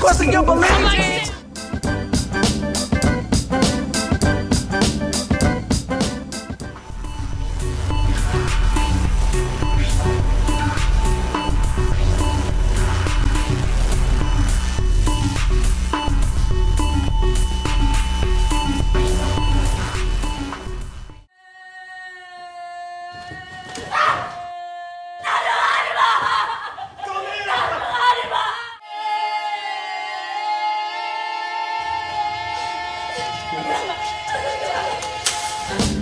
course of your belief. you Thank you.